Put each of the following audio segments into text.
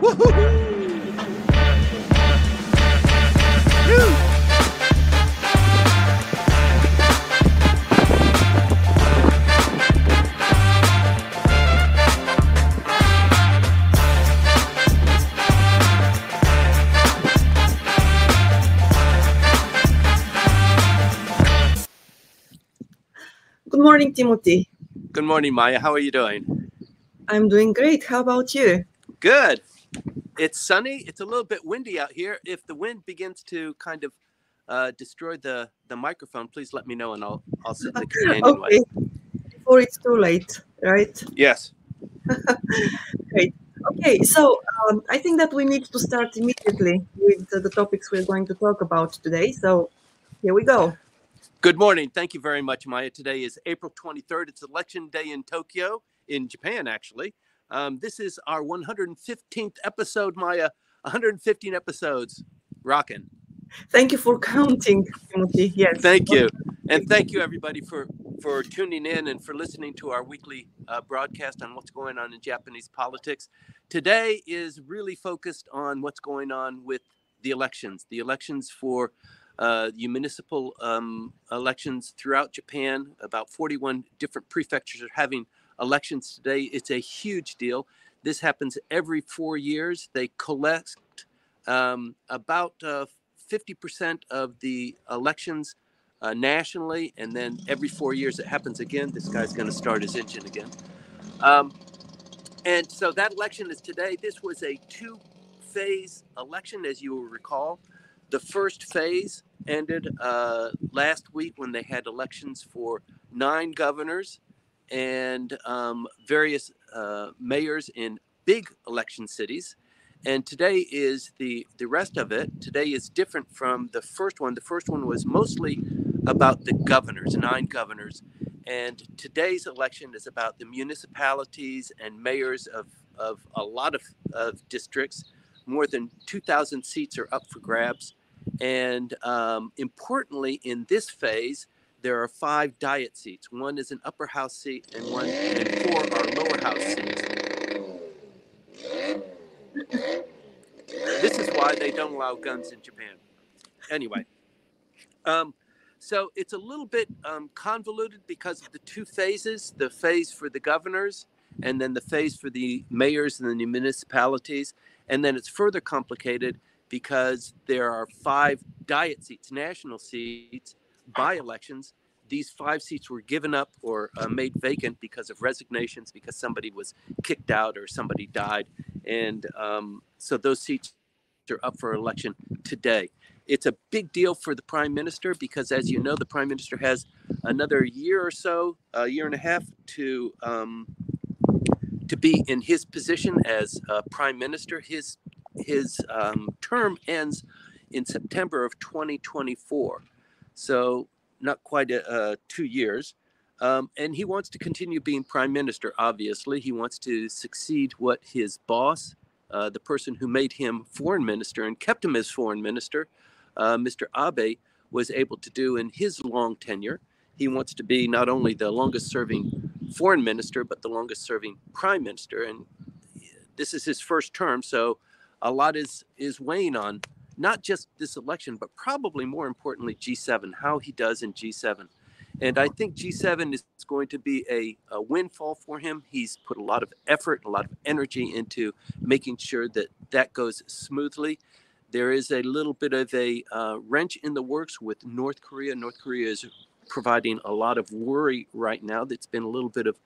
Good morning, Timothy. Good morning, Maya. How are you doing? I'm doing great. How about you? Good. It's sunny. It's a little bit windy out here. If the wind begins to kind of uh, destroy the, the microphone, please let me know and I'll I'll sit in the companion okay. Before it's too late, right? Yes. Great. Okay, so um, I think that we need to start immediately with the, the topics we're going to talk about today. So here we go. Good morning. Thank you very much, Maya. Today is April 23rd. It's election day in Tokyo, in Japan, actually. Um, this is our 115th episode, Maya. 115 episodes. Rocking. Thank you for counting, Timothy. Yes. Thank you. And thank you, everybody, for, for tuning in and for listening to our weekly uh, broadcast on what's going on in Japanese politics. Today is really focused on what's going on with the elections, the elections for uh, municipal um, elections throughout Japan. About 41 different prefectures are having elections today. It's a huge deal. This happens every four years. They collect um, about uh, 50% of the elections uh, nationally, and then every four years it happens again. This guy's going to start his engine again. Um, and so that election is today. This was a two phase election, as you will recall. The first phase ended uh, last week when they had elections for nine governors and um, various uh, mayors in big election cities. And today is the the rest of it. Today is different from the first one. The first one was mostly about the governors, nine governors, and today's election is about the municipalities and mayors of of a lot of, of districts. More than 2,000 seats are up for grabs. And um, importantly, in this phase, there are five diet seats. One is an upper house seat, and one and four are lower house seats. This is why they don't allow guns in Japan. Anyway, um, so it's a little bit um, convoluted because of the two phases: the phase for the governors, and then the phase for the mayors and the new municipalities. And then it's further complicated because there are five diet seats, national seats, by elections. These five seats were given up or uh, made vacant because of resignations, because somebody was kicked out or somebody died. And um, so those seats are up for election today. It's a big deal for the prime minister because, as you know, the prime minister has another year or so, a year and a half to um, to be in his position as uh, prime minister. His his um, term ends in September of 2024. So, not quite a, two years. Um, and he wants to continue being prime minister, obviously. He wants to succeed what his boss, uh, the person who made him foreign minister and kept him as foreign minister, uh, Mr. Abe, was able to do in his long tenure. He wants to be not only the longest serving foreign minister, but the longest serving prime minister. And this is his first term. So, a lot is is weighing on not just this election, but probably more importantly G7, how he does in G7. And I think G7 is going to be a, a windfall for him. He's put a lot of effort, a lot of energy into making sure that that goes smoothly. There is a little bit of a uh, wrench in the works with North Korea. North Korea is providing a lot of worry right now. That's been a little bit of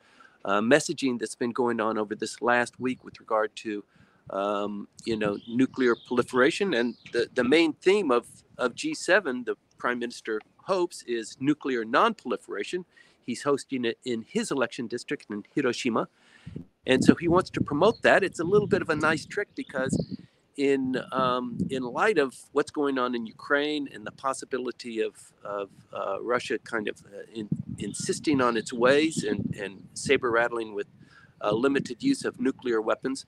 uh, messaging that's been going on over this last week with regard to um, you know, nuclear proliferation. And the, the main theme of, of G7, the prime minister hopes, is nuclear non-proliferation. He's hosting it in his election district in Hiroshima. And so he wants to promote that. It's a little bit of a nice trick because in um, in light of what's going on in Ukraine and the possibility of, of uh, Russia kind of uh, in, insisting on its ways and, and saber rattling with uh, limited use of nuclear weapons,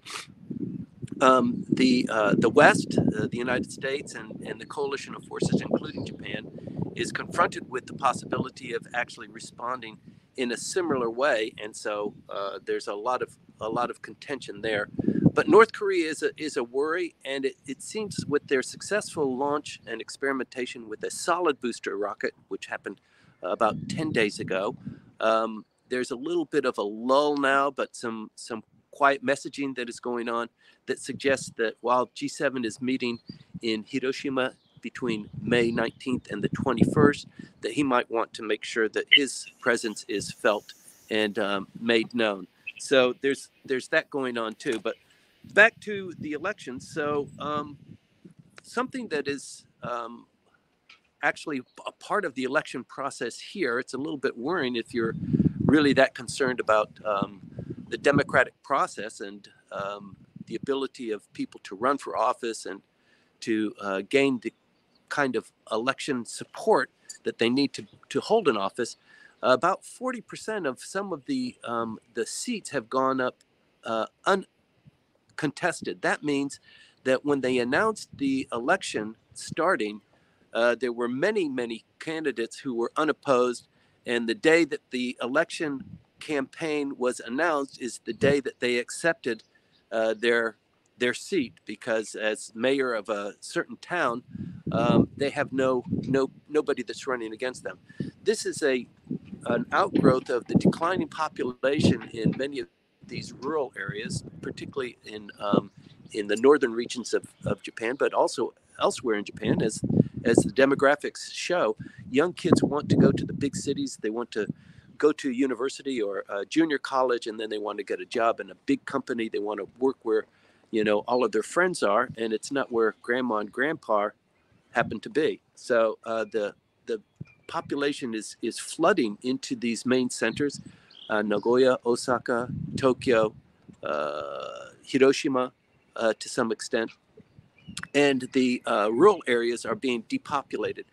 um, the uh, the West, uh, the United States, and, and the coalition of forces, including Japan, is confronted with the possibility of actually responding in a similar way, and so uh, there's a lot of a lot of contention there. but North Korea is a, is a worry, and it, it seems with their successful launch and experimentation with a solid booster rocket, which happened uh, about 10 days ago, um, there's a little bit of a lull now, but some, some quiet messaging that is going on that suggests that while G7 is meeting in Hiroshima between May 19th and the 21st, that he might want to make sure that his presence is felt and um, made known. So there's there's that going on too. But back to the elections. So um, something that is um, actually a part of the election process here. It's a little bit worrying if you're really that concerned about um, the democratic process and um, the ability of people to run for office and to uh, gain the kind of election support that they need to, to hold an office. about 40% of some of the um, the seats have gone up uh, uncontested. That means that when they announced the election starting, uh, there were many, many candidates who were unopposed. And the day that the election campaign was announced is the day that they accepted uh, their their seat because as mayor of a certain town, um, they have no no nobody that's running against them. This is a an outgrowth of the declining population in many of these rural areas, particularly in um, in the northern regions of, of Japan, but also elsewhere in Japan, as as the demographics show, young kids want to go to the big cities. They want to go to university or junior college, and then they want to get a job in a big company. They want to work where you know all of their friends are, and it's not where grandma and grandpa happen to be. So uh, the the population is is flooding into these main centers, uh, Nagoya, Osaka, Tokyo, uh, Hiroshima, uh, to some extent, and the uh, rural areas are being depopulated.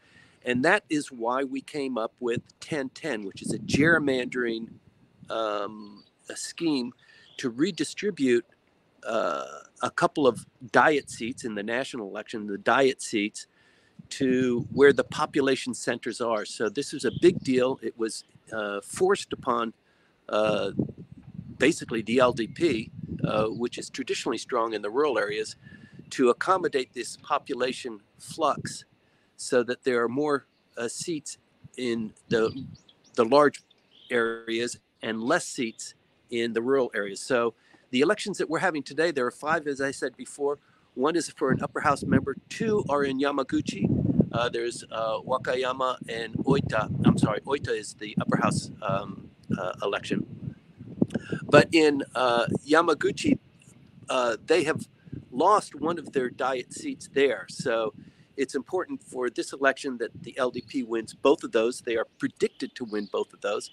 And that is why we came up with 1010, which is a gerrymandering um, a scheme to redistribute uh, a couple of diet seats in the national election, the diet seats, to where the population centers are. So this is a big deal. It was uh, forced upon uh, basically the LDP, uh, which is traditionally strong in the rural areas, to accommodate this population flux so that there are more uh, seats in the, the large areas and less seats in the rural areas. So the elections that we're having today, there are five, as I said before. One is for an upper house member. Two are in Yamaguchi. Uh, there's uh, Wakayama and Oita. I'm sorry, Oita is the upper house um, uh, election. But in uh, Yamaguchi, uh, they have lost one of their diet seats there. So it's important for this election that the LDP wins both of those. They are predicted to win both of those.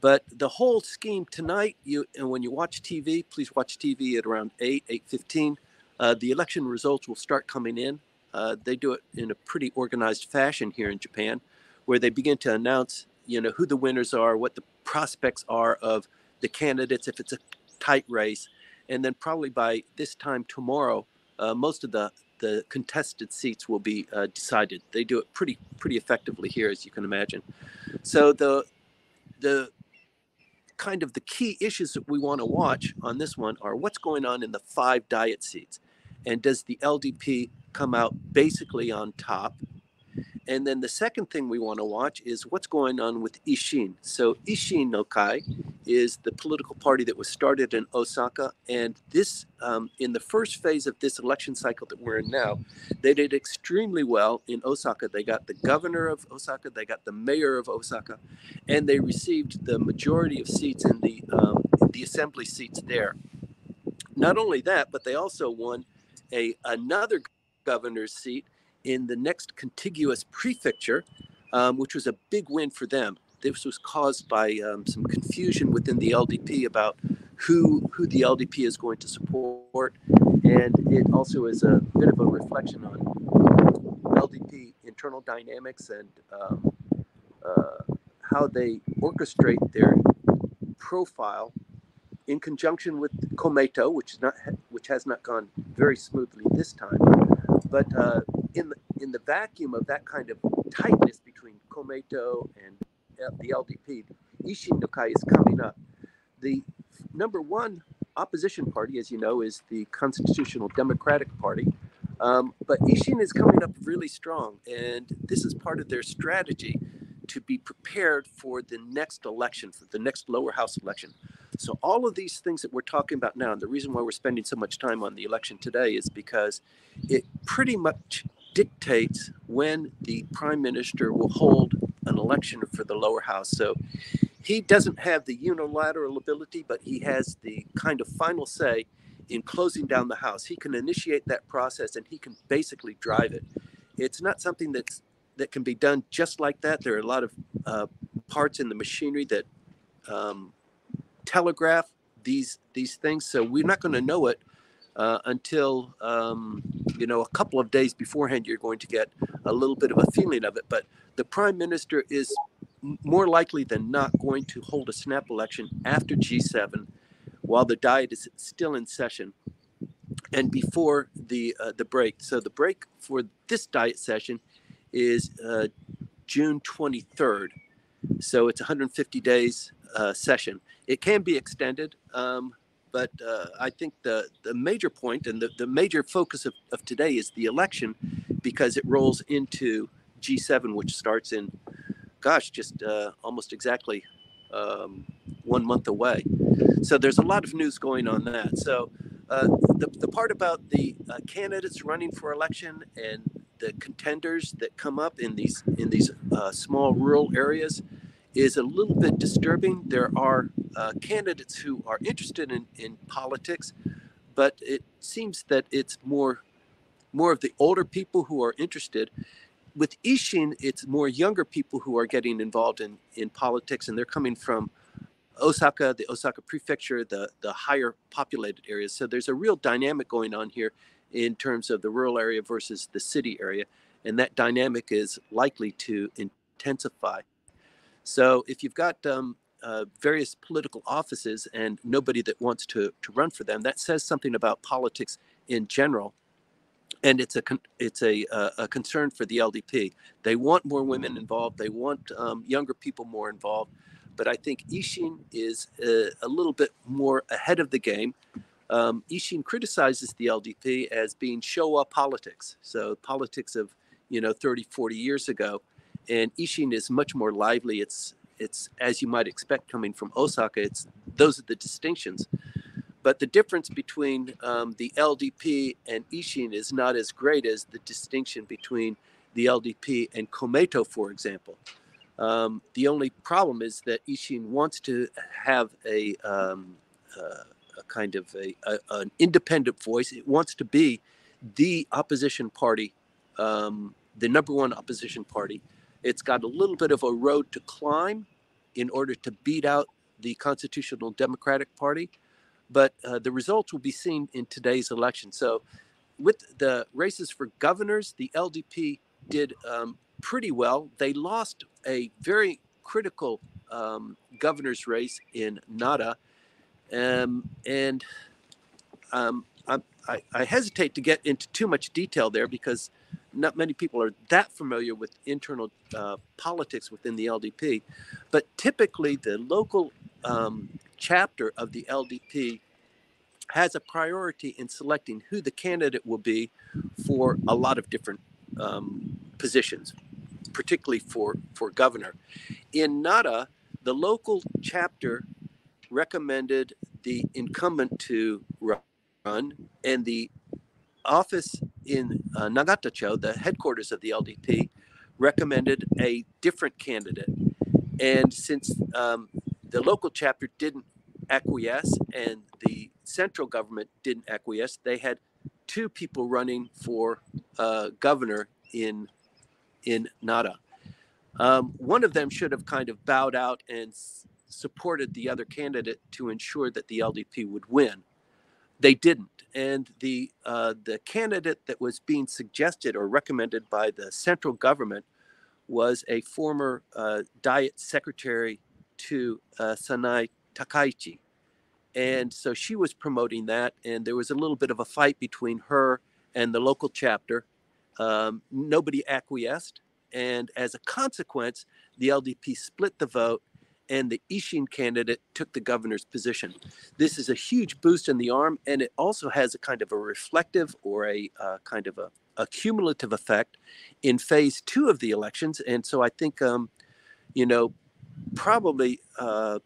But the whole scheme tonight, you and when you watch TV, please watch TV at around eight, eight fifteen. Uh, the election results will start coming in. Uh, they do it in a pretty organized fashion here in Japan, where they begin to announce, you know, who the winners are, what the prospects are of the candidates, if it's a tight race, and then probably by this time tomorrow, uh, most of the the contested seats will be uh, decided. They do it pretty pretty effectively here, as you can imagine. So the the kind of the key issues that we want to watch on this one are what's going on in the five diet seats. And does the LDP come out basically on top? And then the second thing we want to watch is what's going on with Ishin. So Ishin no Kai is the political party that was started in Osaka, and this um, in the first phase of this election cycle that we're in now, they did extremely well in Osaka. They got the governor of Osaka, they got the mayor of Osaka, and they received the majority of seats in the um, the assembly seats there. Not only that, but they also won a another governor's seat in the next contiguous prefecture, um, which was a big win for them. This was caused by um, some confusion within the LDP about who who the LDP is going to support, and it also is a bit of a reflection on LDP internal dynamics and um, uh, how they orchestrate their profile in conjunction with Komeito, which is not which has not gone very smoothly this time, but uh, in the in the vacuum of that kind of tightness between Komeito and the LDP, Ishin no Kai is coming up. The number one opposition party, as you know, is the Constitutional Democratic Party. Um, but Ishin is coming up really strong, and this is part of their strategy to be prepared for the next election, for the next lower house election. So, all of these things that we're talking about now, and the reason why we're spending so much time on the election today is because it pretty much dictates when the prime minister will hold an election for the lower house. So, he doesn't have the unilateral ability, but he has the kind of final say in closing down the house. He can initiate that process and he can basically drive it. It's not something that's that can be done just like that. There are a lot of uh, parts in the machinery that um, telegraph these these things. So we're not going to know it uh, until um, you know a couple of days beforehand. You're going to get a little bit of a feeling of it. But the prime minister is more likely than not going to hold a snap election after G7 while the diet is still in session and before the uh, the break. So the break for this diet session is uh, June 23rd. So it's 150 days uh, session. It can be extended, um, but uh, I think the, the major point and the, the major focus of, of today is the election because it rolls into G7, which starts in, gosh, just uh, almost exactly um, one month away. So there's a lot of news going on that. So uh, the, the part about the uh, candidates running for election and the contenders that come up in these in these uh, small rural areas is a little bit disturbing. There are uh, candidates who are interested in, in politics, but it seems that it's more more of the older people who are interested. With Ishin, it's more younger people who are getting involved in, in politics, and they're coming from Osaka, the Osaka prefecture, the, the higher populated areas. So there's a real dynamic going on here in terms of the rural area versus the city area. And that dynamic is likely to intensify. So if you've got um, uh, various political offices and nobody that wants to, to run for them, that says something about politics in general. And it's a it's a, uh, a concern for the LDP. They want more women involved. They want um, younger people more involved. But I think Ishin is a, uh, a little bit more ahead of the game um, Ishin criticizes the LDP as being Showa politics, so politics of you know 30, 40 years ago, and Ishin is much more lively. It's it's as you might expect coming from Osaka. It's those are the distinctions, but the difference between um, the LDP and Ishin is not as great as the distinction between the LDP and Komeito, for example. Um, the only problem is that Ishin wants to have a um, uh, a kind of a, a, an independent voice. It wants to be the opposition party, um, the number one opposition party. It's got a little bit of a road to climb in order to beat out the Constitutional Democratic Party, but uh, the results will be seen in today's election. So, with the races for governors, the LDP did um, pretty well. They lost a very critical um, governor's race in Nara um, and um, I, I, hesitate to get into too much detail there because not many people are that familiar with internal uh, politics within the LDP. But typically, the local um, chapter of the LDP has a priority in selecting who the candidate will be for a lot of different um, positions, particularly for, for governor. In Nara, the local chapter recommended the incumbent to run, and the office in uh, Nagatacho, the headquarters of the LDP, recommended a different candidate. And since um, the local chapter didn't acquiesce and the central government didn't acquiesce, they had two people running for uh, governor in in Nara. Um, one of them should have kind of bowed out and supported the other candidate to ensure that the LDP would win. They didn't, and the uh, the candidate that was being suggested or recommended by the central government was a former uh, diet secretary to uh, Sanae Takaichi, and so she was promoting that, and there was a little bit of a fight between her and the local chapter. Um, nobody acquiesced, and as a consequence, the LDP split the vote and the Ishin candidate took the governor's position. This is a huge boost in the arm, and it also has a kind of a reflective or a uh, kind of a, a, cumulative effect in phase two of the elections. And so I think, um, you know, probably uh,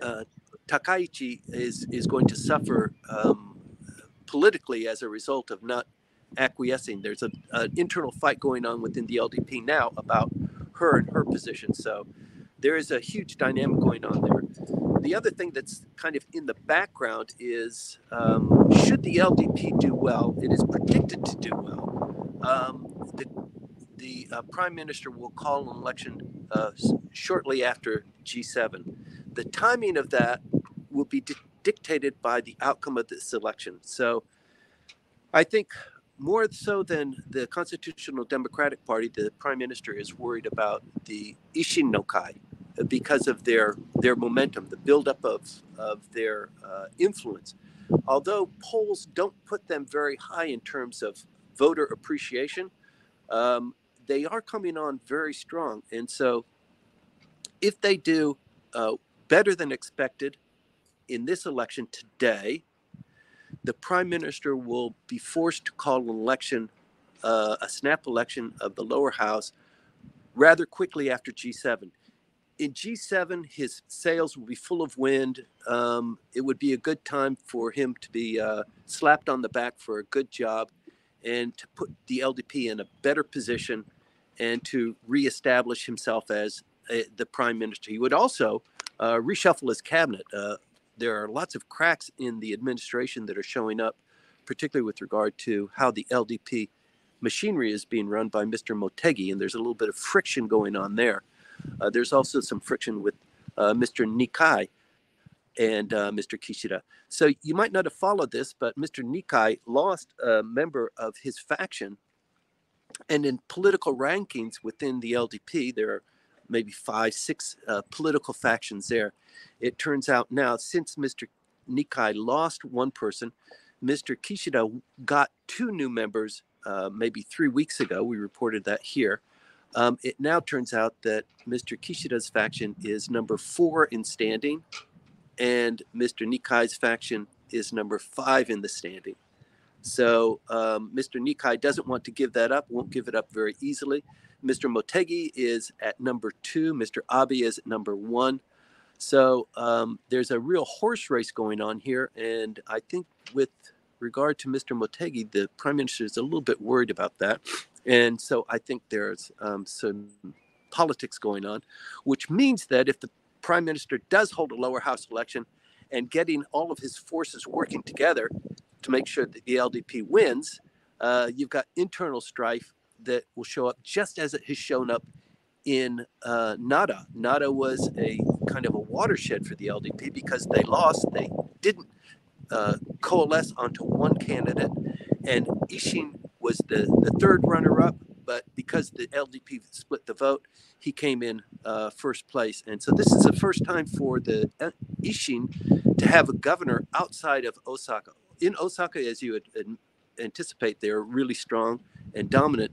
uh, Takaichi is is going to suffer um, politically as a result of not acquiescing. There's a, an internal fight going on within the LDP now about her and her position. So there is a huge dynamic going on there. The other thing that's kind of in the background is um, should the LDP do well, it is predicted to do well. Um, the the uh, prime minister will call an election uh, shortly after G7. The timing of that will be di- dictated by the outcome of this election. So I think more so than the Constitutional Democratic Party, the prime minister is worried about the Ishin no Kai because of their their momentum, the buildup of of their uh, influence. Although polls don't put them very high in terms of voter appreciation, um, they are coming on very strong. And so, if they do uh, better than expected in this election today, the prime minister will be forced to call an election, uh, a snap election of the lower house, rather quickly after G7. In G7, his sails will be full of wind. Um, it would be a good time for him to be uh, slapped on the back for a good job and to put the LDP in a better position and to reestablish himself as uh, the prime minister. He would also uh, reshuffle his cabinet. Uh, there are lots of cracks in the administration that are showing up, particularly with regard to how the LDP machinery is being run by Mr. Motegi, and there's a little bit of friction going on there. Uh, there's also some friction with uh, Mr. Nikai and uh, Mr. Kishida. So you might not have followed this, but Mr. Nikai lost a member of his faction. And in political rankings within the LDP, there are maybe five, six uh, political factions there. It turns out now, since Mr. Nikai lost one person, Mr. Kishida got two new members uh, maybe three weeks ago. We reported that here. Um, it now turns out that Mr. Kishida's faction is number four in standing, and Mr. Nikai's faction is number five in the standing. So um, Mr. Nikai doesn't want to give that up, won't give it up very easily. Mr. Motegi is at number two. Mr. Abe is at number one. So um, there's a real horse race going on here. And I think with regard to Mr. Motegi, the prime minister is a little bit worried about that. And so I think there's um, some politics going on, which means that if the prime minister does hold a lower house election and getting all of his forces working together to make sure that the LDP wins, uh, you've got internal strife that will show up just as it has shown up in uh, Nara. Nara was a kind of a watershed for the LDP because they lost. They didn't uh, coalesce onto one candidate, and Ishin was the, the third runner up. But because the LDP split the vote, he came in uh, first place. And so this is the first time for the uh, Ishin to have a governor outside of Osaka. In Osaka, as you would anticipate, they're really strong and dominant.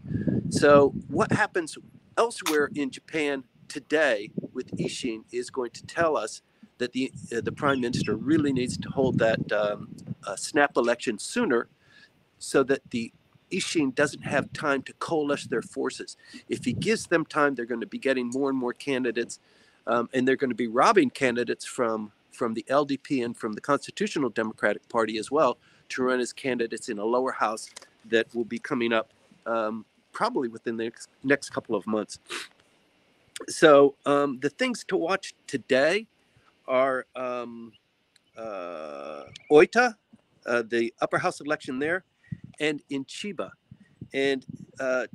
So, what happens elsewhere in Japan today with Ishin is going to tell us that the uh, the prime minister really needs to hold that um, uh, snap election sooner, so that the Ishin doesn't have time to coalesce their forces. If he gives them time, they're going to be getting more and more candidates, um, and they're going to be robbing candidates from from the LDP and from the Constitutional Democratic Party as well to run as candidates in a lower house that will be coming up um, probably within the next, next couple of months. So um, the things to watch today are um, uh, Oita, uh, the upper house election there, and in Chiba. And uh,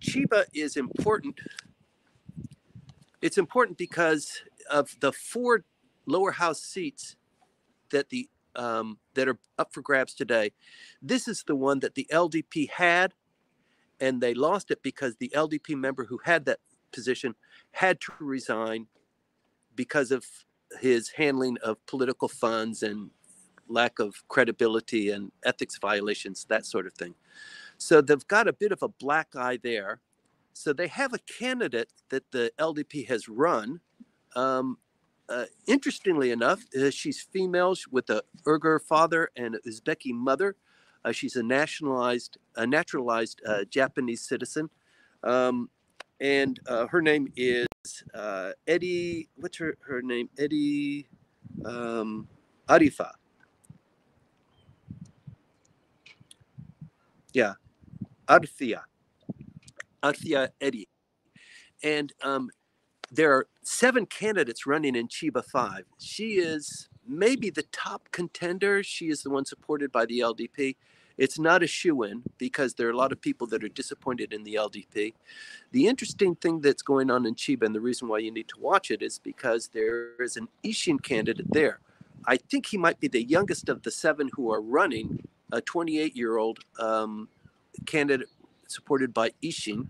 Chiba is important. It's important because of the four lower house seats that the um, that are up for grabs today. This is the one that the LDP had, and they lost it because the LDP member who had that position had to resign because of his handling of political funds and lack of credibility and ethics violations, that sort of thing. So they've got a bit of a black eye there. So they have a candidate that the LDP has run um, uh, interestingly enough, uh, she's female with a Uyghur father and an Uzbeki mother. Uh, she's a nationalized, a naturalized uh, Japanese citizen, um, and uh, her name is uh, Eddie. What's her her name? Eddie um, Arifa. Yeah, Arthia. Arthia Eddie, and um, there are seven candidates running in Chiba 5. She is maybe the top contender. She is the one supported by the LDP. It's not a shoe in because there are a lot of people that are disappointed in the LDP. The interesting thing that's going on in Chiba, and the reason why you need to watch it, is because there is an Ishin candidate there. I think he might be the youngest of the seven who are running, a 28 year old um, candidate supported by Ishin.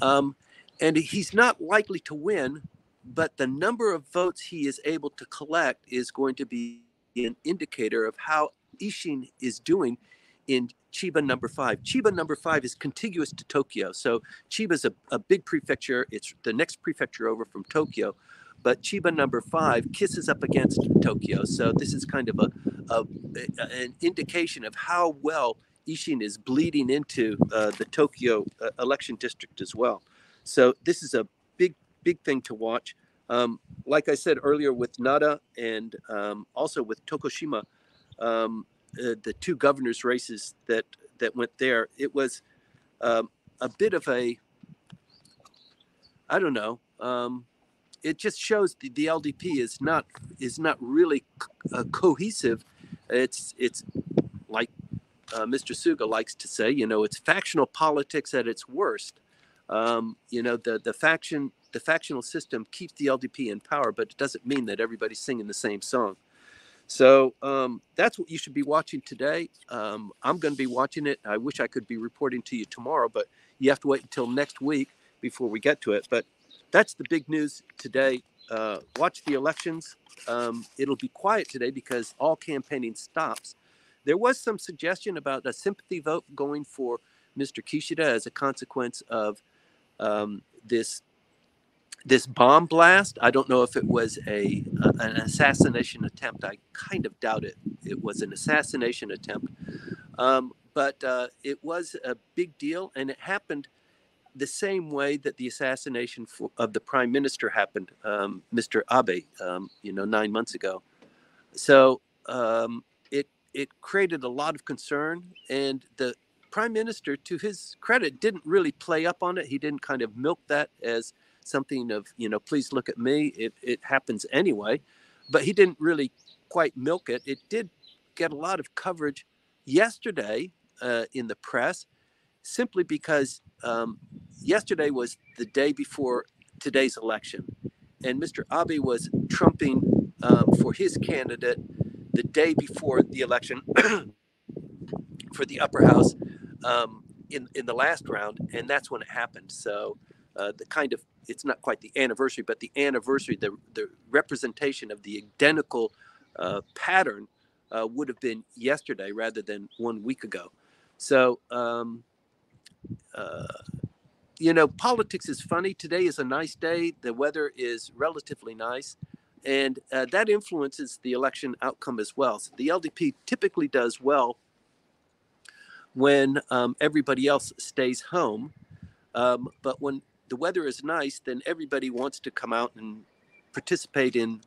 Um, and he's not likely to win, but the number of votes he is able to collect is going to be an indicator of how Ishin is doing in Chiba number five. Chiba number five is contiguous to Tokyo. So Chiba is a, a big prefecture. It's the next prefecture over from Tokyo. But Chiba number five kisses up against Tokyo. So this is kind of a, a, an indication of how well Ishin is bleeding into uh, the Tokyo uh, election district as well. So this is a big, big thing to watch. Um, like I said earlier with Nara and um, also with Tokushima, um, uh, the two governors' races that that went there, it was um, a bit of a, I don't know. Um, it just shows the, the LDP is not is not really uh, cohesive. It's it's like uh, Mr. Suga likes to say, you know, it's factional politics at its worst. Um, you know, the the faction the factional system keeps the LDP in power, but it doesn't mean that everybody's singing the same song. So um, that's what you should be watching today. Um, I'm going to be watching it. I wish I could be reporting to you tomorrow, but you have to wait until next week before we get to it. But that's the big news today. Uh, watch the elections. Um, it'll be quiet today because all campaigning stops. There was some suggestion about a sympathy vote going for Mr. Kishida as a consequence of um, this this bomb blast. I don't know if it was a, a, an assassination attempt. I kind of doubt it. It was an assassination attempt, um, but uh, it was a big deal, and it happened the same way that the assassination for, of the prime minister happened, um, Mr. Abe, um, you know, nine months ago. So um, it it created a lot of concern, and the prime minister, to his credit, didn't really play up on it. He didn't kind of milk that as something of, you know, please look at me. It, it happens anyway. But he didn't really quite milk it. It did get a lot of coverage yesterday uh, in the press simply because um, yesterday was the day before today's election. And Mr. Abe was trumping uh, for his candidate the day before the election for the upper house um, in in the last round, and that's when it happened. So uh, the kind of it's not quite the anniversary, but the anniversary, the the representation of the identical uh, pattern uh, would have been yesterday rather than one week ago. So. Um, uh, you know, politics is funny. Today is a nice day. The weather is relatively nice, and uh, that influences the election outcome as well. So the LDP typically does well when um, everybody else stays home. Um, but when the weather is nice, then everybody wants to come out and participate in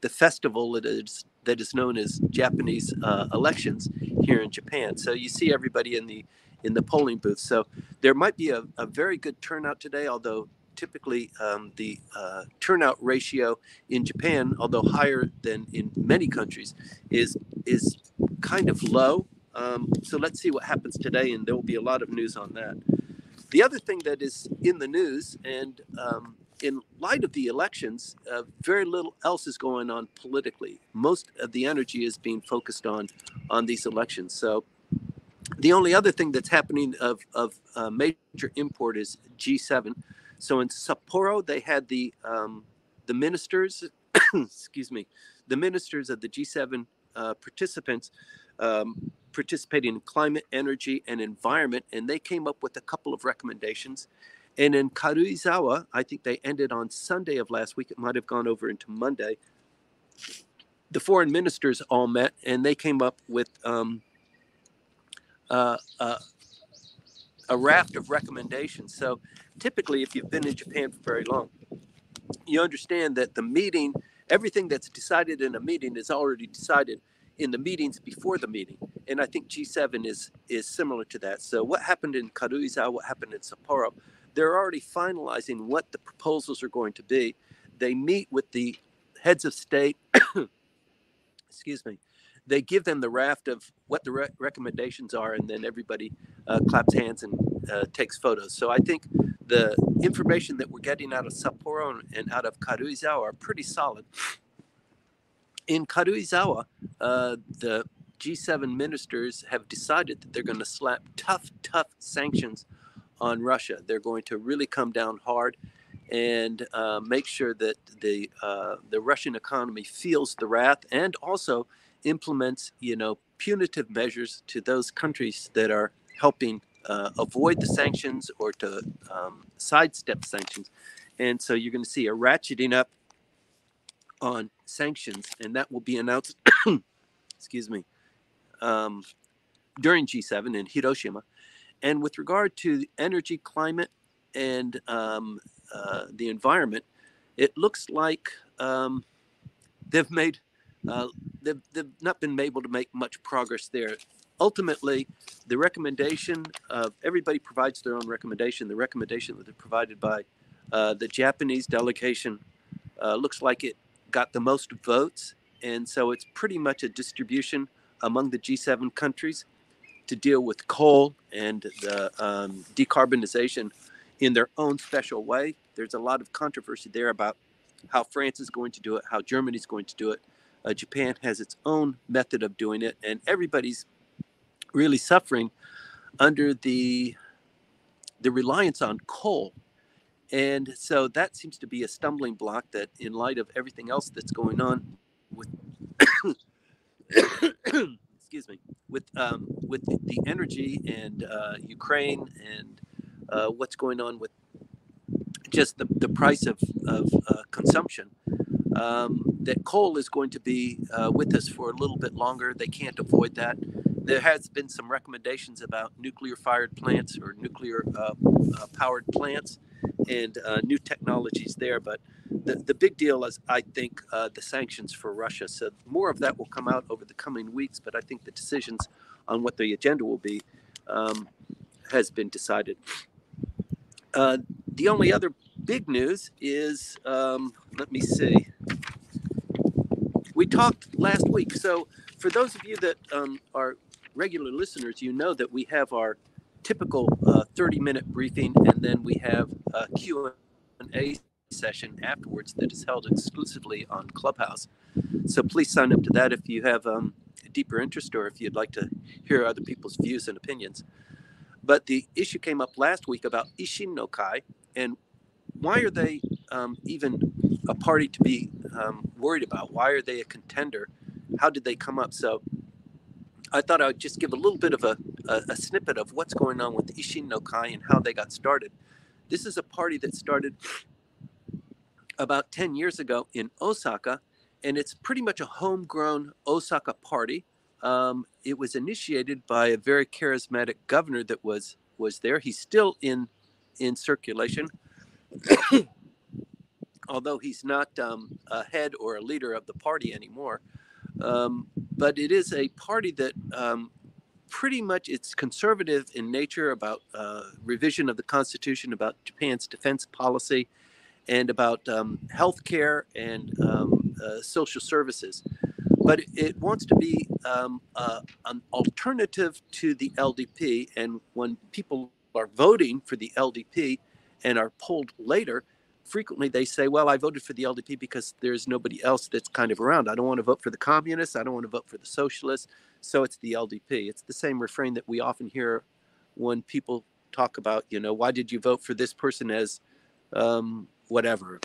the festival that is that is known as Japanese uh, elections here in Japan. So you see everybody in the in the polling booth. So there might be a, a very good turnout today, although typically um, the uh, turnout ratio in Japan, although higher than in many countries, is is kind of low. Um, so let's see what happens today, and there will be a lot of news on that. The other thing that is in the news, and um, in light of the elections, uh, very little else is going on politically. Most of the energy is being focused on on these elections. So the only other thing that's happening of, of uh, major import is G7. So in Sapporo, they had the um, the ministers, excuse me, the ministers of the G7 uh, participants um, participating in climate, energy, and environment, and they came up with a couple of recommendations. And in Karuizawa, I think they ended on Sunday of last week. It might have gone over into Monday. The foreign ministers all met and they came up with um, uh, uh, a raft of recommendations. So typically, if you've been in Japan for very long, you understand that the meeting, everything that's decided in a meeting is already decided in the meetings before the meeting. And I think G7 is is similar to that. So what happened in Karuizawa, what happened in Sapporo, they're already finalizing what the proposals are going to be. They meet with the heads of state, excuse me, they give them the raft of what the re- recommendations are, and then everybody uh, claps hands and uh, takes photos. So I think the information that we're getting out of Sapporo and out of Karuizawa are pretty solid. In Karuizawa, uh, the G7 ministers have decided that they're going to slap tough, tough sanctions on Russia. They're going to really come down hard and uh, make sure that the uh, the Russian economy feels the wrath and also implements, you know, punitive measures to those countries that are helping uh, avoid the sanctions or to um, sidestep sanctions. And so you're going to see a ratcheting up on sanctions, and that will be announced, excuse me, um, during G7 in Hiroshima. And with regard to energy, climate, and um, uh, the environment, it looks like um, they've made uh, they've, they've not been able to make much progress there. Ultimately, the recommendation of everybody provides their own recommendation. The recommendation that is provided by uh, the Japanese delegation uh, looks like it got the most votes, and so it's pretty much a distribution among the G7 countries to deal with coal and the um, decarbonization in their own special way. There's a lot of controversy there about how France is going to do it, how Germany's going to do it. Uh, Japan has its own method of doing it, and everybody's really suffering under the the reliance on coal. And so that seems to be a stumbling block that, in light of everything else that's going on with, excuse me, with um, with the energy and uh, Ukraine and uh, what's going on with just the, the price of, of uh, consumption, um, that coal is going to be uh, with us for a little bit longer. They can't avoid that. There has been some recommendations about nuclear-fired plants or nuclear-powered uh, uh, plants and uh, new technologies there. But the, the big deal is, I think, uh, the sanctions for Russia. So more of that will come out over the coming weeks. But I think the decisions on what the agenda will be um, has been decided. Uh, the only other big news is, um, let me see we talked last week. So, for those of you that um, are regular listeners, you know that we have our typical uh, 30 minute briefing and then we have a Q&A session afterwards that is held exclusively on Clubhouse. So please sign up to that if you have um, a deeper interest or if you'd like to hear other people's views and opinions. But the issue came up last week about Ishin no Kai and why are they um, even a party to be um, worried about? Why are they a contender? How did they come up? So I thought I would just give a little bit of a, a, a snippet of what's going on with Ishin no Kai and how they got started. This is a party that started about 10 years ago in Osaka, and it's pretty much a homegrown Osaka party. Um, it was initiated by a very charismatic governor that was was there. He's still in in circulation although he's not um, a head or a leader of the party anymore. Um, but it is a party that um, pretty much it's conservative in nature about uh, revision of the Constitution, about Japan's defense policy, and about um, health care and um, uh, social services. But it wants to be um, uh, an alternative to the LDP. And when people are voting for the LDP and are polled later, frequently they say, well, I voted for the LDP because there's nobody else that's kind of around. I don't want to vote for the communists. I don't want to vote for the socialists. So it's the LDP. It's the same refrain that we often hear when people talk about, you know, why did you vote for this person as um, whatever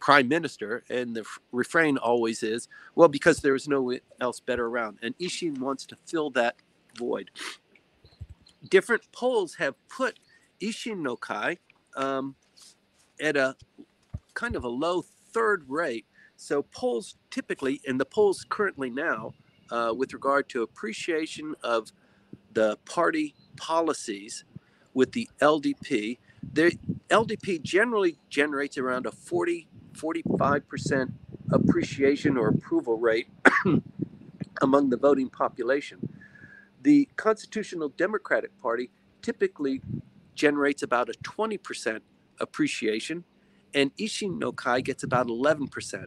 prime minister? And the refrain always is, well, because there is no else better around. And Ishin wants to fill that void. Different polls have put Ishin no Kai um, at a kind of a low third rate. So polls typically, and the polls currently now, uh, with regard to appreciation of the party policies with the LDP, the LDP generally generates around a 40, 45% appreciation or approval rate among the voting population. The Constitutional Democratic Party typically generates about a 20% appreciation, and Ishin no Kai gets about 11%.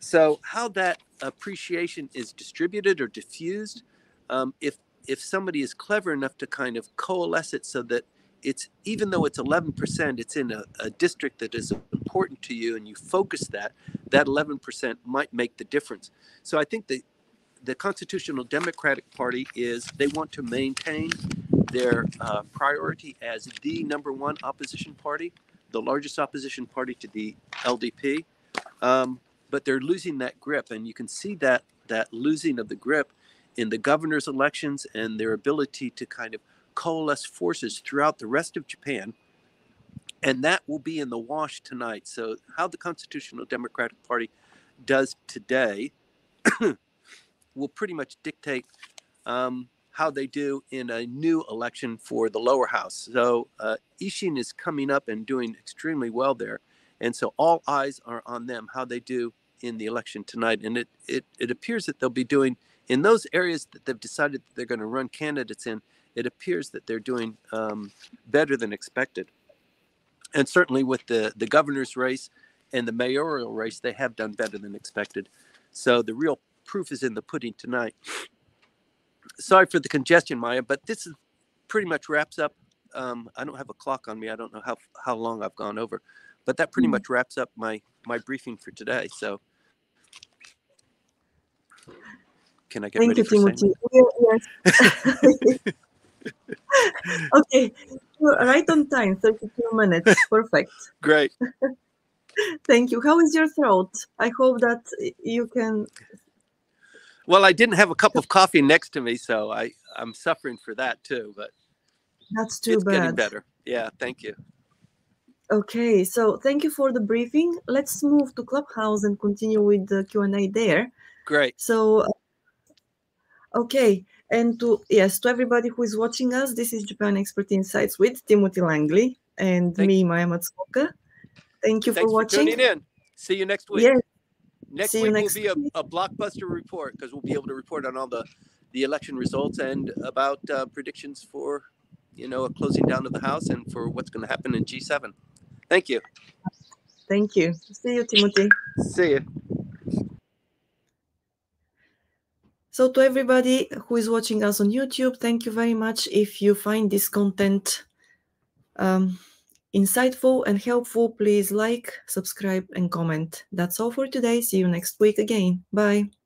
So, how that appreciation is distributed or diffused, um, if if somebody is clever enough to kind of coalesce it so that it's even though it's 11%, it's in a, a district that is important to you, and you focus that, that 11% might make the difference. So, I think the the Constitutional Democratic Party is they want to maintain their uh, priority as the number one opposition party, the largest opposition party to the LDP. Um, but they're losing that grip, and you can see that that losing of the grip in the governor's elections and their ability to kind of coalesce forces throughout the rest of Japan. And that will be in the wash tonight. So, how the Constitutional Democratic Party does today will pretty much dictate um, how they do in a new election for the lower house. So uh, Ishin is coming up and doing extremely well there. And so all eyes are on them, how they do in the election tonight. And it, it, it appears that they'll be doing in those areas that they've decided that they're going to run candidates in, it appears that they're doing um, better than expected. And certainly with the, the governor's race and the mayoral race, they have done better than expected. So the real proof is in the pudding tonight. Sorry for the congestion, Maya, but this is pretty much wraps up. Um, I don't have a clock on me. I don't know how how long I've gone over, but that pretty mm-hmm. much wraps up my my briefing for today. So, can I get Thank ready you, Timothy. Yes. okay, right on time, 32 minutes. Perfect. Great. Thank you. How is your throat? I hope that you can well, I didn't have a cup of coffee next to me, so I I'm suffering for that too. But that's too it's bad. getting better. Yeah, thank you. Okay, so thank you for the briefing. Let's move to Clubhouse and continue with the Q and A there. Great. So, okay, and to yes, to everybody who is watching us, this is Japan Expert Insights with Timothy Langley and thank me, Maya Matsuoka. Thank you Thanks for watching. For tuning in. See you next week. Yes. Next See week next will be a, a, blockbuster report because we'll be able to report on all the the election results and about uh, predictions for you know a closing down of the house and for what's going to happen in G7. Thank you. Thank you. See you, Timothy. See you. So, to everybody who is watching us on YouTube, thank you very much. If you find this content um, insightful and helpful, please like, subscribe, and comment. That's all for today. See you next week again. Bye.